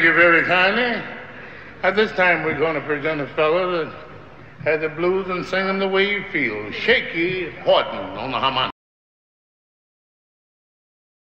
Thank you very kindly. At this time, we're going to present a fellow that had the blues and sing them the way you feel. Shaky Horton on the harmonica.